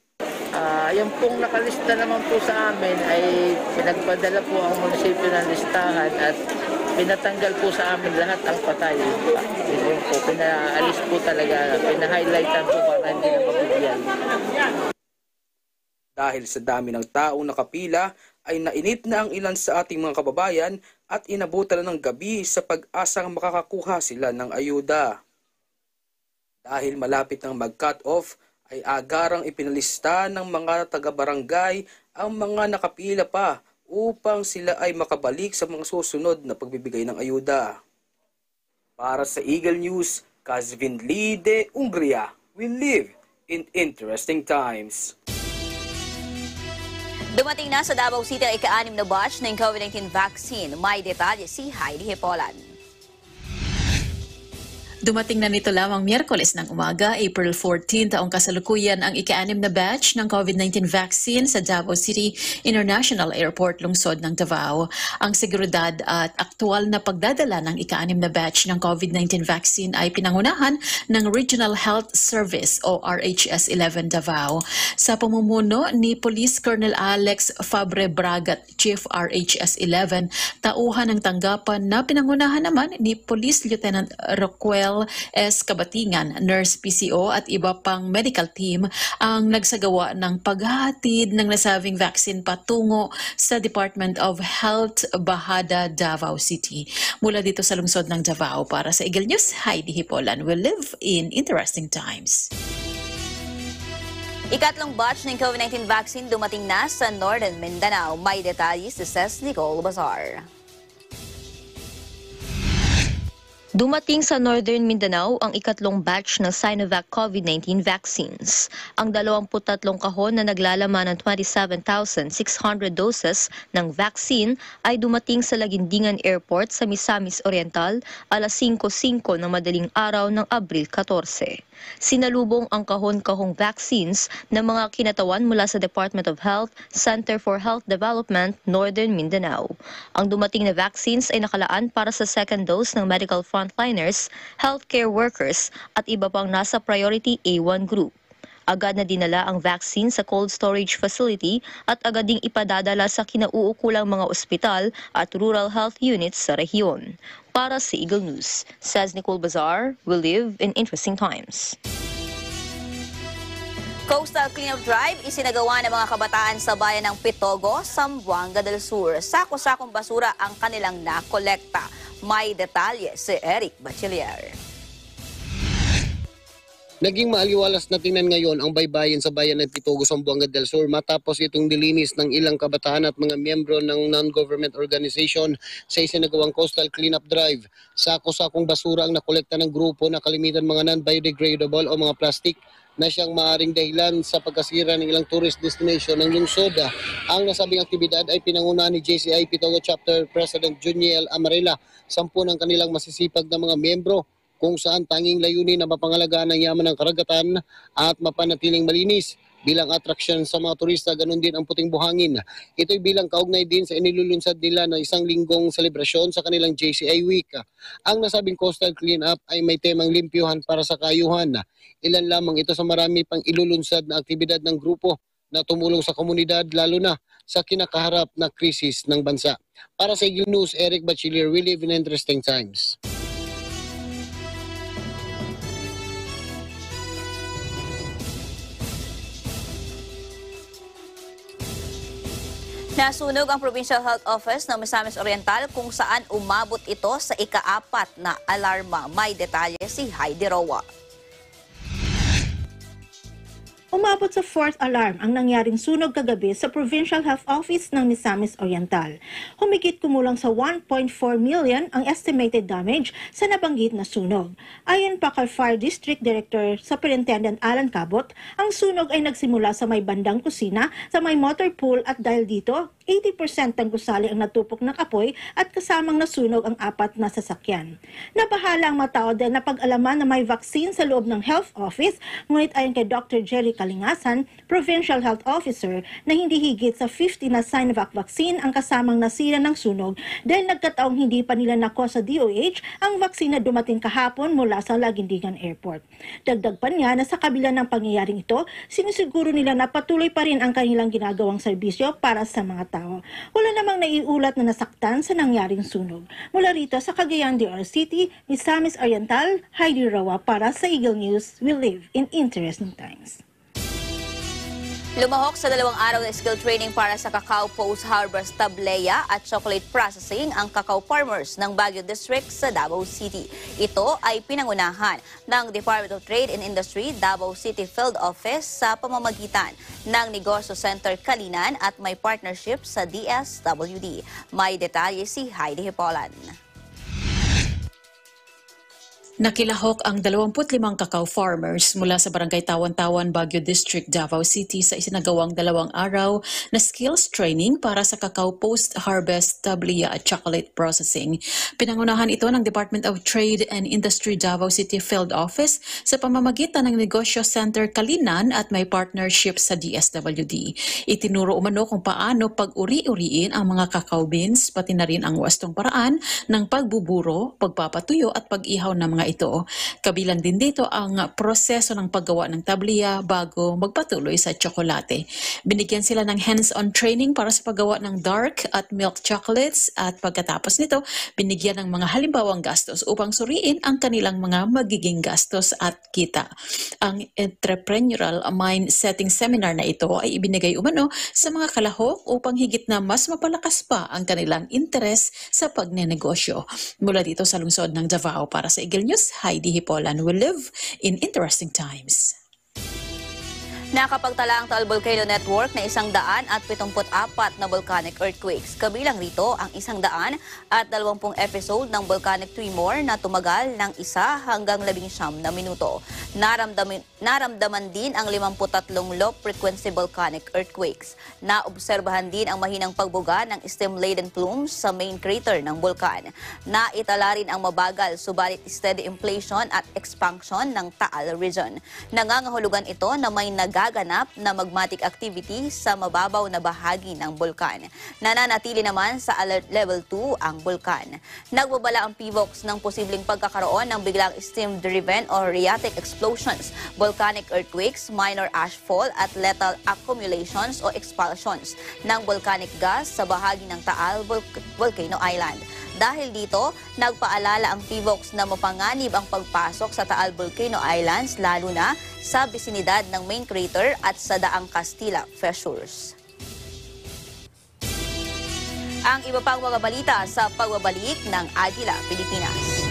Ah, yung pong nakalista naman po sa amin ay pinagpadala po ang munisipyo ng listahan at pinatanggal po sa amin lahat ang patay. Yun po, pinaalis po talaga, pinahighlightan po para hindi na mabigyan. Dahil sa dami ng taong nakapila ay nainip na ang ilan sa ating mga kababayan at inabutan na ng gabi sa pag-asang makakakuha sila ng ayuda. Dahil malapit ng mag-cut off ay agarang ipinalista ng mga taga-barangay ang mga nakapila pa upang sila ay makabalik sa mga susunod na pagbibigay ng ayuda. Para sa Eagle News, Kazvin Lee de Ungria, we live in interesting times. Dumating na sa Davao City ang ika-anim na batch ng COVID-19 vaccine. May detalye si Heidi Hipolan. Dumating na nito lamang Miyerkules ng umaga, April 14, taong kasalukuyan ang ika-anim na batch ng COVID-19 vaccine sa Davao City International Airport, lungsod ng Davao. Ang seguridad at aktual na pagdadala ng ika-anim na batch ng COVID-19 vaccine ay pinangunahan ng Regional Health Service o RHS-11 Davao. Sa pamumuno ni Police Colonel Alex Fabre Bragat, Chief RHS-11, tauhan ng tanggapan na pinangunahan naman ni Police Lieutenant Roquel S. Kabatingan, nurse PCO at iba pang medical team ang nagsagawa ng paghahatid ng nasabing vaccine patungo sa Department of Health Bahada, Davao City. Mula dito sa lungsod ng Davao para sa Eagle News, Heidi Hipolan will live in interesting times. Ikatlong batch ng COVID-19 vaccine dumating na sa Northern Mindanao. May detalye si Ses Nicole Bazar. Dumating sa Northern Mindanao ang ikatlong batch ng Sinovac COVID-19 vaccines. Ang 23 kahon na naglalaman ng 27,600 doses ng vaccine ay dumating sa Lagindingan Airport sa Misamis Oriental alas 5.05 ng madaling araw ng Abril 14. Sinalubong ang kahon-kahong vaccines ng mga kinatawan mula sa Department of Health, Center for Health Development, Northern Mindanao. Ang dumating na vaccines ay nakalaan para sa second dose ng medical frontliners, healthcare workers at iba pang nasa priority A1 group. Agad na dinala ang vaccine sa cold storage facility at agad ding ipadadala sa kinauukulang mga ospital at rural health units sa rehiyon. Para sa Eagle News, says Nicole Bazar, we live in interesting times. Coastal Cleanup Drive isinagawa ng mga kabataan sa bayan ng Pitogo, Zamboanga del Sur. Sako-sakong basura ang kanilang nakolekta. May detalye si Eric Bachelier. Naging maaliwalas na tingnan ngayon ang baybayin sa bayan ng Pitogo, Zamboanga del Sur matapos itong dilinis ng ilang kabataan at mga miyembro ng non-government organization sa isinagawang coastal cleanup drive. Sako-sakong basura ang nakolekta ng grupo na kalimitan mga non-biodegradable o mga plastic na siyang maaring dahilan sa pagkasira ng ilang tourist destination ng lungsod. Ang nasabing aktibidad ay pinangunahan ni JCI Pitogo Chapter President Juniel Amarela, sampu ng kanilang masisipag na mga miyembro kung saan tanging layunin na mapangalagaan ng yaman ng karagatan at mapanatiling malinis bilang atraksyon sa mga turista, ganun din ang puting buhangin. Ito'y bilang kaugnay din sa inilulunsad nila na isang linggong selebrasyon sa kanilang JCI Week. Ang nasabing coastal cleanup ay may temang limpyuhan para sa kayuhan. Ilan lamang ito sa marami pang ilulunsad na aktibidad ng grupo na tumulong sa komunidad lalo na sa kinakaharap na krisis ng bansa. Para sa Eagle News, Eric Bachiller, we live in interesting times. Nasunog ang Provincial Health Office ng Misamis Oriental kung saan umabot ito sa ikaapat na alarma. May detalye si Heidi Roa. Umabot sa fourth alarm ang nangyaring sunog kagabi sa Provincial Health Office ng Misamis Oriental. Humigit kumulang sa 1.4 million ang estimated damage sa nabanggit na sunog. Ayon pa kay Fire District Director Superintendent Alan Cabot, ang sunog ay nagsimula sa may bandang kusina sa may motor pool at dahil dito, 80% ng gusali ang natupok ng apoy at kasamang nasunog ang apat na sasakyan. Nabahala ang matao dahil napag-alaman na may vaccine sa loob ng health office, ngunit ayon kay Dr. Jerry Kalingasan, Provincial Health Officer, na hindi higit sa 50 na Sinovac vaccine ang kasamang nasira ng sunog dahil nagkataong hindi pa nila nako sa DOH ang vaccine na dumating kahapon mula sa Laguindingan Airport. Dagdag pa niya na sa kabila ng pangyayaring ito, sinisiguro nila na patuloy pa rin ang kanilang ginagawang serbisyo para sa mga tao. Wala namang naiulat na nasaktan sa nangyaring sunog. Mula rito sa Cagayan de Oro City, Misamis Oriental, Heidi Rawa para sa Eagle News. We live in interesting times. Lumahok sa dalawang araw na skill training para sa Cacao Post Harvest Tableya at Chocolate Processing ang cacao farmers ng Baguio District sa Davao City. Ito ay pinangunahan ng Department of Trade and Industry Davao City Field Office sa pamamagitan ng Negosyo Center Kalinan at may partnership sa DSWD. May detalye si Heidi Hipolan. Nakilahok ang 25 cacao farmers mula sa Barangay Tawan-Tawan, Baguio District, Davao City sa isinagawang dalawang araw na skills training para sa cacao post-harvest, tablia at chocolate processing. Pinangunahan ito ng Department of Trade and Industry Davao City Field Office sa pamamagitan ng Negosyo Center Kalinan at may partnership sa DSWD. Itinuro umano kung paano pag-uri-uriin ang mga cacao beans pati na rin ang wastong paraan ng pagbuburo, pagpapatuyo at pag-ihaw ng mga ito. Kabilang din dito ang proseso ng paggawa ng tablia bago magpatuloy sa tsokolate. Binigyan sila ng hands-on training para sa paggawa ng dark at milk chocolates at pagkatapos nito, binigyan ng mga halimbawang gastos upang suriin ang kanilang mga magiging gastos at kita. Ang entrepreneurial mind setting seminar na ito ay ibinigay umano sa mga kalahok upang higit na mas mapalakas pa ang kanilang interes sa pagnenegosyo. Mula dito sa lungsod ng Davao para sa Eagle News, Heidi Hipolan will live in interesting times. Nakapagtala ang Taal Volcano Network na isang daan at 74 na volcanic earthquakes. Kabilang rito ang isang daan at 20 episode ng volcanic tremor na tumagal ng isa hanggang 19 na minuto. Naramdaman, naramdaman din ang 53 low frequency volcanic earthquakes. Naobserbahan din ang mahinang pagbuga ng steam-laden plumes sa main crater ng bulkan. Naitala rin ang mabagal subalit steady inflation at expansion ng Taal region. Nangangahulugan ito na may naga nagaganap na magmatic activity sa mababaw na bahagi ng bulkan. Nananatili naman sa alert level 2 ang bulkan. Nagbabala ang PVOX ng posibleng pagkakaroon ng biglang steam-driven or rheatic explosions, volcanic earthquakes, minor ashfall at lethal accumulations o expulsions ng volcanic gas sa bahagi ng Taal Volcano Island. Dahil dito, nagpaalala ang PVOX na mapanganib ang pagpasok sa Taal Volcano Islands lalo na sa bisinidad ng main crater at sa Daang Castilla Fissures. Ang iba pang mga balita sa pagbabalik ng Agila, Pilipinas.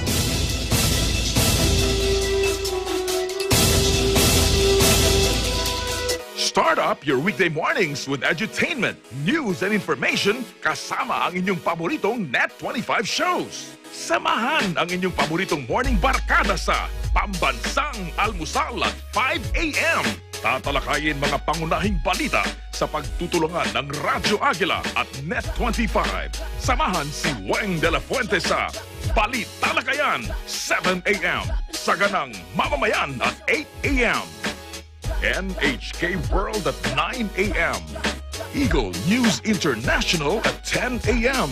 Start up your weekday mornings with edutainment, news, and information kasama ang inyong paboritong Net25 shows. Samahan ang inyong paboritong morning barkada sa Pambansang Almusal at 5 a.m. Tatalakayin mga pangunahing balita sa pagtutulungan ng Radyo Agila at Net25. Samahan si Weng de la Fuente sa Balitalakayan 7 a.m. sa ganang mamamayan at 8 a.m. NHK World at 9 a.m. Eagle News International at 10 a.m.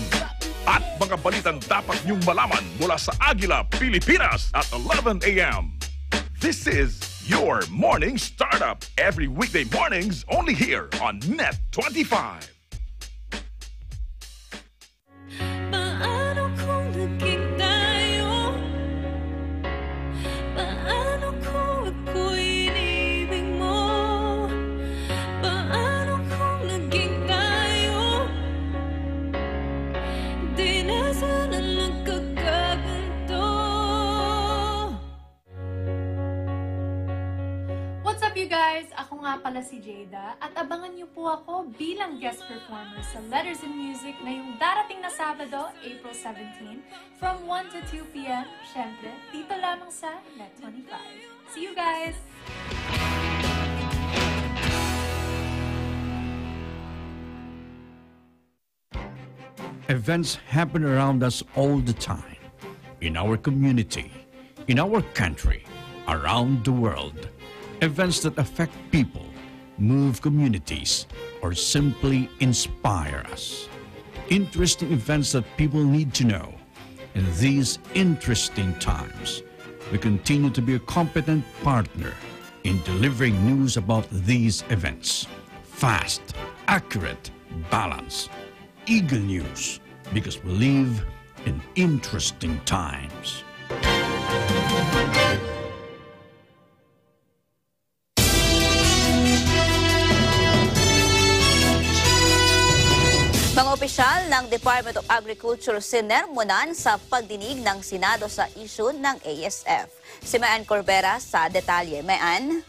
At mga balitang dapat niyong malaman mula sa Agila, Pilipinas at 11 a.m. This is your morning startup every weekday mornings only here on Net 25. Pala si Jada at abangan niyo po ako bilang guest performer sa Letters in Music ngayong darating na Sabado, April 17 from 1 to 2 p.m. Siyempre, dito lamang sa Net25. See you guys! Events happen around us all the time. In our community, in our country, around the world. Events that affect people, move communities, or simply inspire us. Interesting events that people need to know. In these interesting times, we continue to be a competent partner in delivering news about these events. Fast, accurate, balanced. Eagle News because we live in interesting times. Opisyal ng Department of Agriculture sinermonan sa pagdinig ng Senado sa issue ng ASF. Si Mayan Corbera sa detalye. Mayan?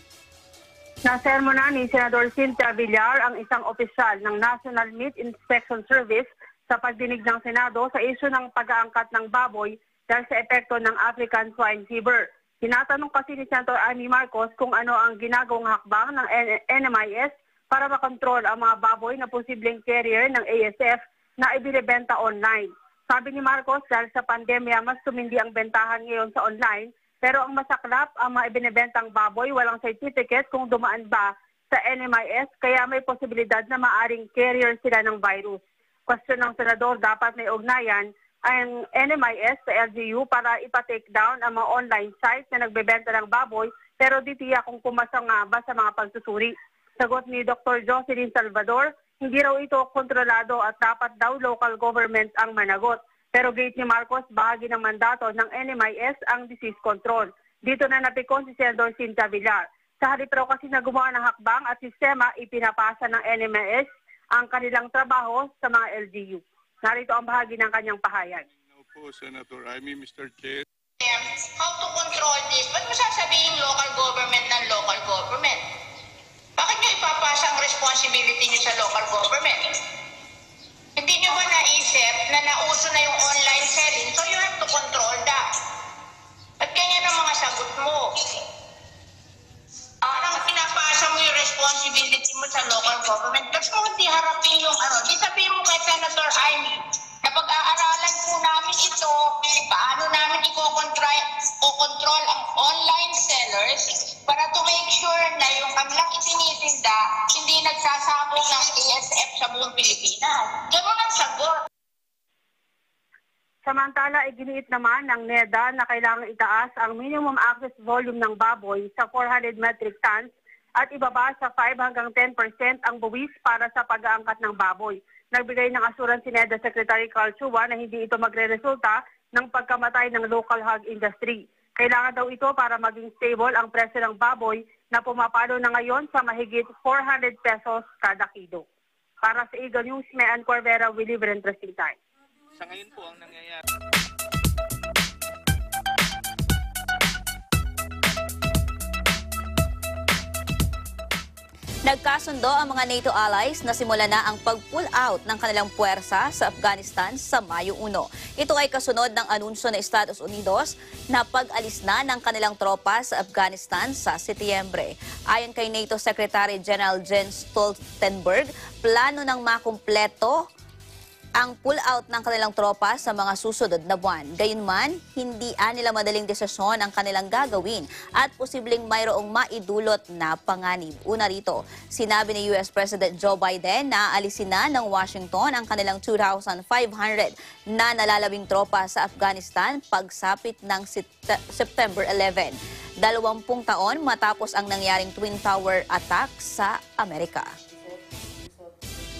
Nasermonan ni Senador Cynthia Villar ang isang opisyal ng National Meat Inspection Service sa pagdinig ng Senado sa isyu ng pag-aangkat ng baboy dahil sa epekto ng African Swine Fever. Tinatanong kasi ni Senator Amy Marcos kung ano ang ginagawang hakbang ng NMIS para makontrol ang mga baboy na posibleng carrier ng ASF na ibinibenta online. Sabi ni Marcos, dahil sa pandemya, mas tumindi ang bentahan ngayon sa online, pero ang masaklap, ang mga ibinibentang baboy, walang certificate kung dumaan ba sa NMIS, kaya may posibilidad na maaring carrier sila ng virus. Question ng senador, dapat may ugnayan ang NMIS sa LGU para ipa-take down ang mga online sites na nagbebenta ng baboy, pero di tiyak kung pumasa nga ba sa mga pagsusuri. Sagot ni Dr. Jocelyn Salvador, hindi raw ito kontrolado at dapat daw local government ang managot. Pero gate ni Marcos, bahagi ng mandato ng NMIS ang disease control. Dito na napikon si Senador Cinta Villar. Sa halip raw kasi na gumawa ng hakbang at sistema, ipinapasa ng NMIS ang kanilang trabaho sa mga LGU. Narito ang bahagi ng kanyang pahayag. po, Senator Amy, Mr. Chair. Responsibility nyo sa local government? Hindi nyo ba naisip na nauso na yung online selling, so you have to control that. Ba't ganyan ang mga sagot mo? Parang pinapasa mo yung responsibility mo sa local government. Ba't mo hindi harapin yung ano? Di sabihin mo kay Senator Amy, na pag-aaralan po namin ito, paano namin i-control control ang online sellers para to make sure na yung kanilang itinitinda hindi nagsasabong ng ASF sa buong Pilipinas. Ganun ang sagot. Samantala, iginiit naman ng NEDA na kailangan itaas ang minimum access volume ng baboy sa 400 metric tons at ibaba sa 5 hanggang 10% ang buwis para sa pag-aangkat ng baboy. Nagbigay ng assurance si NEDA Secretary Carl Chua na hindi ito magre-resulta ng pagkamatay ng local hog industry. Kailangan daw ito para maging stable ang presyo ng baboy na pumapalo na ngayon sa mahigit 400 pesos kada kilo. Para sa Eagle News, may Ann Corvera, in interesting time. Sa ngayon po ang nangyayari. Nagkasundo ang mga NATO allies na simula na ang pag-pull out ng kanilang puwersa sa Afghanistan sa Mayo 1. Ito ay kasunod ng anunsyo ng Estados Unidos na pag-alis na ng kanilang tropa sa Afghanistan sa Setyembre. Ayon kay NATO Secretary General Jens Stoltenberg, plano ng makumpleto ang pull-out ng kanilang tropa sa mga susunod na buwan. Gayunman, hindi nila madaling desisyon ang kanilang gagawin at posibleng mayroong maidulot na panganib. Una rito, sinabi ni US President Joe Biden na alisin na ng Washington ang kanilang 2,500 na nalalabing tropa sa Afghanistan pagsapit ng September 11. Dalawampung taon matapos ang nangyaring Twin Tower attack sa Amerika.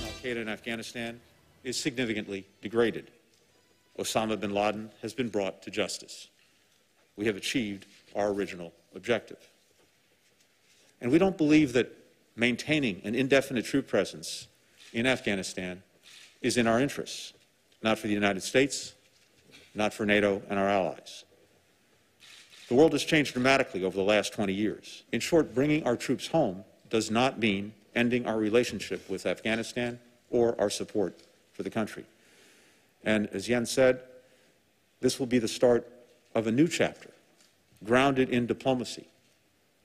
Al-Qaeda in Afghanistan is significantly degraded. Osama bin Laden has been brought to justice. We have achieved our original objective. And we don't believe that maintaining an indefinite troop presence in Afghanistan is in our interests, not for the United States, not for NATO and our allies. The world has changed dramatically over the last 20 years. In short, bringing our troops home does not mean ending our relationship with Afghanistan or our support for the country. And as Jens said, this will be the start of a new chapter, grounded in diplomacy,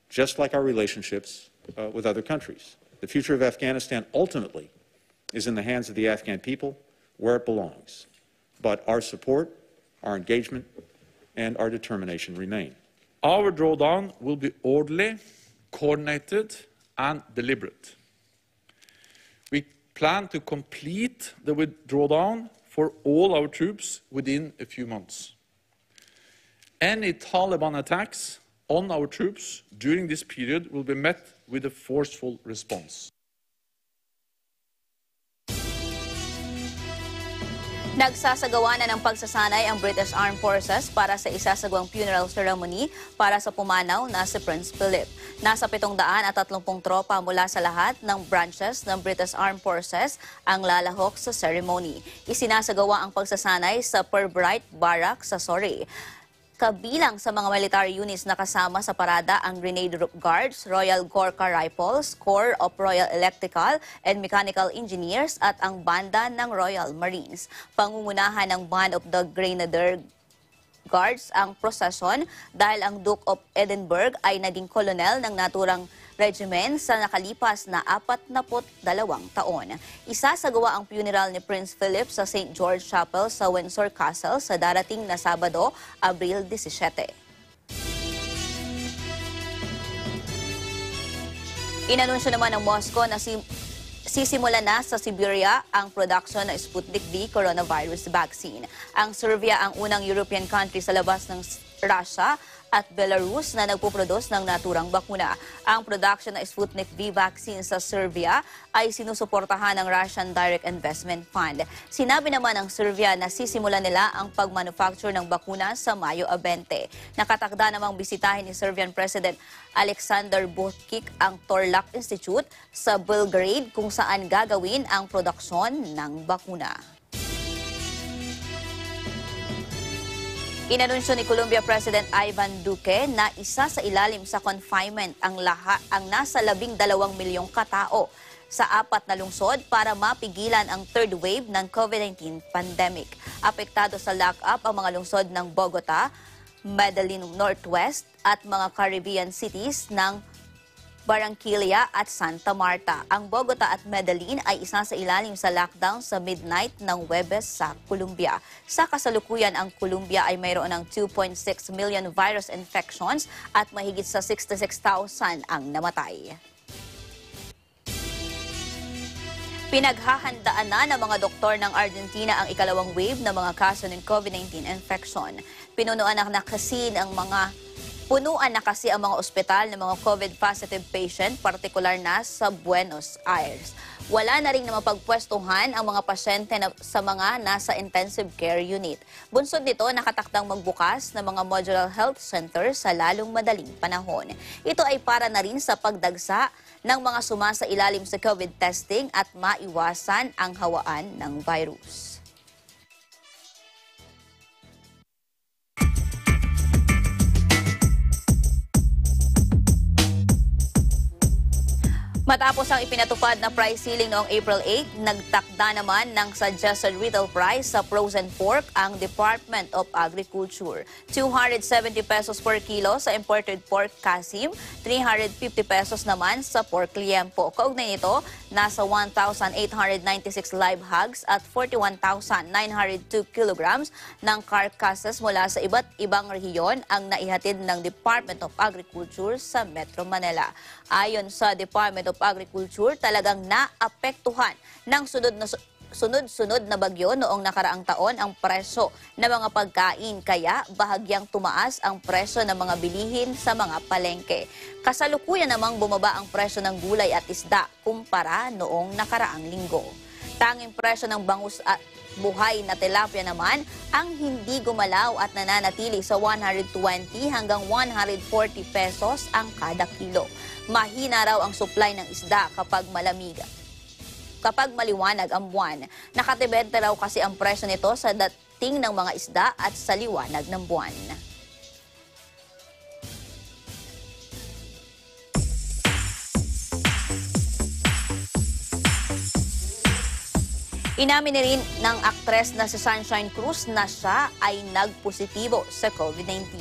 just like our relationships uh, with other countries. The future of Afghanistan ultimately is in the hands of the Afghan people, where it belongs. But our support, our engagement, and our determination remain. Our drawdown will be orderly, coordinated, and deliberate. Plan to complete the withdrawdown for all our troops within a few months. Any Taliban attacks on our troops during this period will be met with a forceful response. Nagsasagawa na ng pagsasanay ang British Armed Forces para sa isasagawang funeral ceremony para sa pumanaw na si Prince Philip. Nasa 730 tropa mula sa lahat ng branches ng British Armed Forces ang lalahok sa ceremony. Isinasagawa ang pagsasanay sa Purbright Barrack sa Surrey. Kabilang sa mga military units na kasama sa parada ang Grenade Guards, Royal Gorkha Rifles, Corps of Royal Electrical and Mechanical Engineers at ang banda ng Royal Marines. Pangungunahan ng Band of the Grenadier Guards ang prosesyon dahil ang Duke of Edinburgh ay naging kolonel ng naturang regiment sa nakalipas na 42 taon. Isasagawa ang funeral ni Prince Philip sa St. George Chapel sa Windsor Castle sa darating na Sabado, Abril 17. Inanunsyo naman ng Moscow na si Sisimula na sa Siberia ang production ng Sputnik V coronavirus vaccine. Ang Serbia ang unang European country sa labas ng Russia at Belarus na nagpuproduce ng naturang bakuna. Ang production ng Sputnik V vaccine sa Serbia ay sinusuportahan ng Russian Direct Investment Fund. Sinabi naman ng Serbia na sisimula nila ang pagmanufacture ng bakuna sa Mayo 20. Nakatakda namang bisitahin ni Serbian President Alexander Vucic ang Torlak Institute sa Belgrade kung saan gagawin ang produksyon ng bakuna. Inanunsyo ni Colombia President Ivan Duque na isa sa ilalim sa confinement ang laha ang nasa labing dalawang milyong katao sa apat na lungsod para mapigilan ang third wave ng COVID-19 pandemic. Apektado sa lock-up ang mga lungsod ng Bogota, Medellin Northwest at mga Caribbean cities ng Barranquilla at Santa Marta. Ang Bogota at Medellin ay isa sa ilalim sa lockdown sa midnight ng Webes sa Colombia. Sa kasalukuyan, ang Colombia ay mayroon ng 2.6 million virus infections at mahigit sa 66,000 ang namatay. Pinaghahandaan na ng mga doktor ng Argentina ang ikalawang wave ng mga kaso ng COVID-19 infection. Pinunuan na kasi ng mga Punuan na kasi ang mga ospital ng mga COVID-positive patient, partikular na sa Buenos Aires. Wala na rin na ang mga pasyente na, sa mga nasa intensive care unit. Bunsod nito, nakatakdang magbukas ng mga modular health center sa lalong madaling panahon. Ito ay para na rin sa pagdagsa ng mga sumasa ilalim sa COVID testing at maiwasan ang hawaan ng virus. Matapos ang ipinatupad na price ceiling noong April 8, nagtakda naman ng suggested retail price sa frozen pork ang Department of Agriculture. 270 pesos per kilo sa imported pork kasim, 350 pesos naman sa pork liempo. Kaugnay nito, nasa 1,896 live hogs at 41,902 kilograms ng carcasses mula sa iba't ibang rehiyon ang naihatid ng Department of Agriculture sa Metro Manila. Ayon sa Department of Agriculture, talagang naapektuhan ng sunod na sunod-sunod na bagyo noong nakaraang taon ang presyo ng mga pagkain kaya bahagyang tumaas ang presyo ng mga bilihin sa mga palengke. Kasalukuyan namang bumaba ang presyo ng gulay at isda kumpara noong nakaraang linggo. Tanging presyo ng bangus at buhay na tilapia naman ang hindi gumalaw at nananatili sa 120 hanggang 140 pesos ang kada kilo. Mahina raw ang supply ng isda kapag malamig kapag maliwanag ang buwan. Nakatibente raw kasi ang presyo nito sa dating ng mga isda at sa liwanag ng buwan. Inamin ni rin ng aktres na si Sunshine Cruz na siya ay nagpositibo sa COVID-19.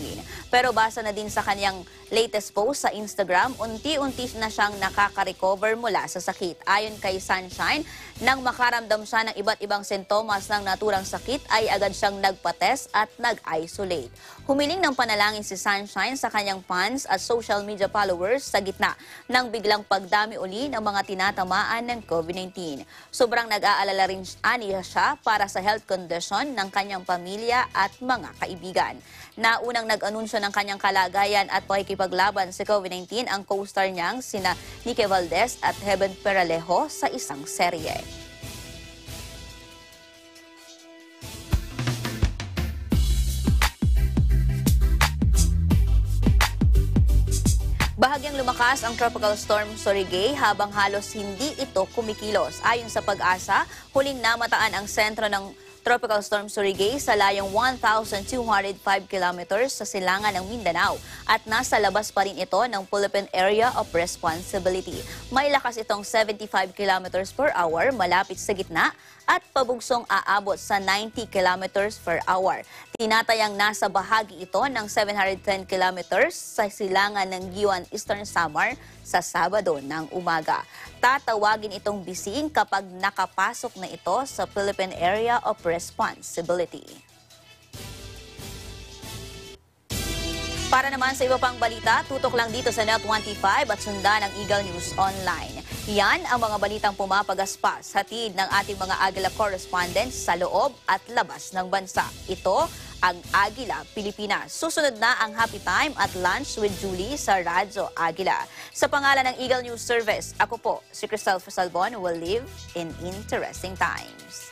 Pero basa na din sa kanyang latest post sa Instagram, unti-unti na siyang nakaka-recover mula sa sakit. Ayon kay Sunshine, nang makaramdam siya ng iba't ibang sintomas ng naturang sakit, ay agad siyang nagpa-test at nag-isolate. Humiling ng panalangin si Sunshine sa kanyang fans at social media followers sa gitna ng biglang pagdami uli ng mga tinatamaan ng COVID-19. Sobrang nag-aalala rin aniya siya para sa health condition ng kanyang pamilya at mga kaibigan. Naunang nag-anunsyo ng kanyang kalagayan at pakikipaglaban sa COVID-19 ang co-star niyang sina Nike Valdez at Heaven Peralejo sa isang serye. Bahagyang lumakas ang Tropical Storm Sorigay habang halos hindi ito kumikilos. Ayon sa pag-asa, huling namataan ang sentro ng Tropical Storm Surigay sa layong 1,205 kilometers sa silangan ng Mindanao at nasa labas pa rin ito ng Philippine Area of Responsibility. May lakas itong 75 kilometers per hour malapit sa gitna at pabugsong aabot sa 90 kilometers per hour. Tinatayang nasa bahagi ito ng 710 kilometers sa silangan ng Giwan Eastern Samar sa Sabado ng umaga. Tatawagin itong bising kapag nakapasok na ito sa Philippine Area of Responsibility. Para naman sa iba pang balita, tutok lang dito sa Net25 at sundan ang Eagle News Online. Yan ang mga balitang pumapagaspas hatid ng ating mga Agila correspondents sa loob at labas ng bansa. Ito ang Agila Pilipinas. Susunod na ang Happy Time at Lunch with Julie sa Radyo Agila. Sa pangalan ng Eagle News Service, ako po si Cristel Fasalbon will live in interesting times.